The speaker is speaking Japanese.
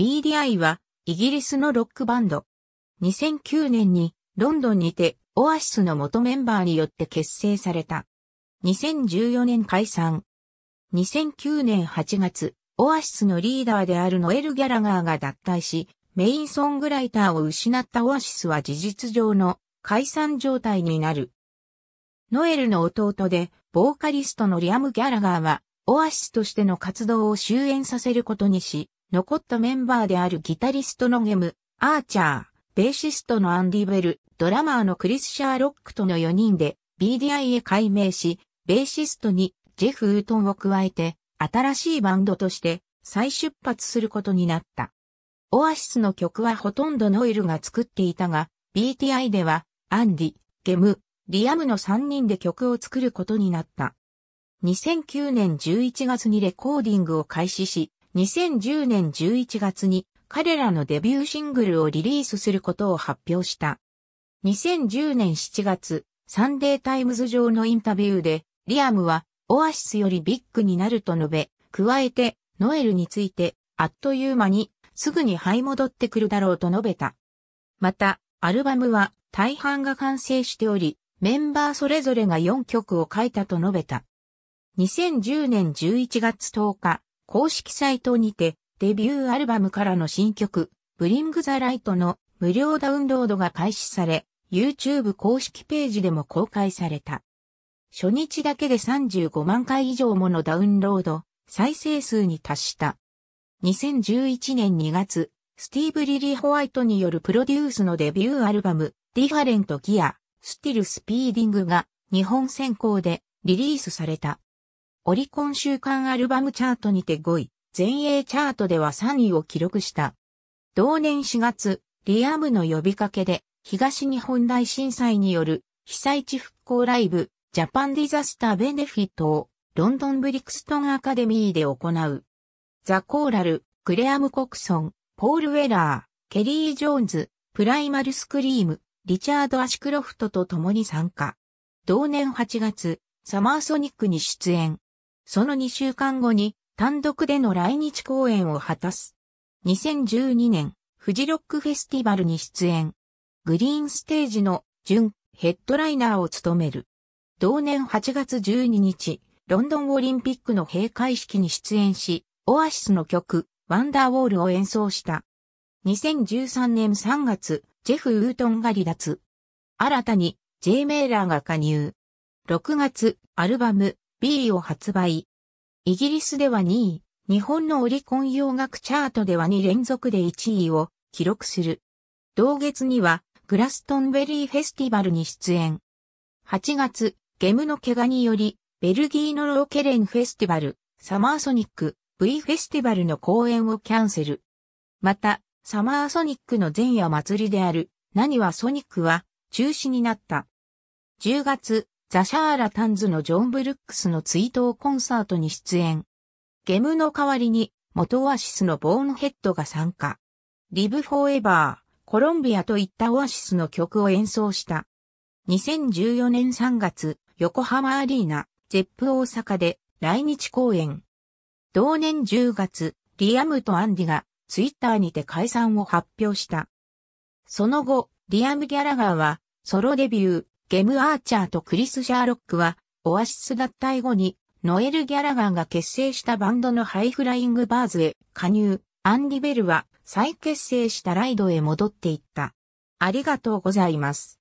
BDI はイギリスのロックバンド。2009年にロンドンにてオアシスの元メンバーによって結成された。2014年解散。2009年8月、オアシスのリーダーであるノエル・ギャラガーが脱退し、メインソングライターを失ったオアシスは事実上の解散状態になる。ノエルの弟で、ボーカリストのリアム・ギャラガーは、オアシスとしての活動を終焉させることにし、残ったメンバーであるギタリストのゲム、アーチャー、ベーシストのアンディ・ベル、ドラマーのクリス・シャーロックとの4人で BDI へ改名し、ベーシストにジェフ・ウートンを加えて、新しいバンドとして再出発することになった。オアシスの曲はほとんどノイルが作っていたが、BTI では、アンディ、ゲム、リアムの3人で曲を作ることになった。2009年11月にレコーディングを開始し、2010年11月に彼らのデビューシングルをリリースすることを発表した。2010年7月、サンデータイムズ上のインタビューで、リアムはオアシスよりビッグになると述べ、加えて、ノエルについて、あっという間に、すぐに這い戻ってくるだろうと述べた。また、アルバムは大半が完成しており、メンバーそれぞれが4曲を書いたと述べた。2010年11月10日、公式サイトにてデビューアルバムからの新曲、ブリングザライトの無料ダウンロードが開始され、YouTube 公式ページでも公開された。初日だけで35万回以上ものダウンロード、再生数に達した。2011年2月、スティーブ・リリーホワイトによるプロデュースのデビューアルバム、ディファレント・ギア、スティル・スピーディングが日本先行でリリースされた。オリコン週間アルバムチャートにて5位、全英チャートでは3位を記録した。同年4月、リアムの呼びかけで、東日本大震災による被災地復興ライブ、ジャパンディザスターベネフィットをロンドンブリクストンアカデミーで行う。ザ・コーラル、クレアム・コクソン、ポール・ウェラー、ケリー・ジョーンズ、プライマル・スクリーム、リチャード・アシクロフトと共に参加。同年8月、サマーソニックに出演。その2週間後に単独での来日公演を果たす。2012年、フジロックフェスティバルに出演。グリーンステージの準ヘッドライナーを務める。同年8月12日、ロンドンオリンピックの閉会式に出演し、オアシスの曲、ワンダーウォールを演奏した。2013年3月、ジェフ・ウートンが離脱。新たに、ジェイ・メーラーが加入。6月、アルバム、B を発売。イギリスでは2位、日本のオリコン洋楽チャートでは2連続で1位を記録する。同月にはグラストンベリーフェスティバルに出演。8月、ゲムの怪我により、ベルギーのローケレンフェスティバル、サマーソニック、V フェスティバルの公演をキャンセル。また、サマーソニックの前夜祭りである、何はソニックは中止になった。10月、ザ・シャーラタンズのジョン・ブルックスの追悼コンサートに出演。ゲムの代わりに、元オアシスのボーンヘッドが参加。リブ・フォーエバー、コロンビアといったオアシスの曲を演奏した。2014年3月、横浜アリーナ、ゼップ大阪で来日公演。同年10月、リアムとアンディがツイッターにて解散を発表した。その後、リアム・ギャラガーはソロデビュー、ゲム・アーチャーとクリス・シャーロックは、オアシス脱退後に、ノエル・ギャラガーが結成したバンドのハイフライングバーズへ加入。アンディ・ベルは再結成したライドへ戻っていった。ありがとうございます。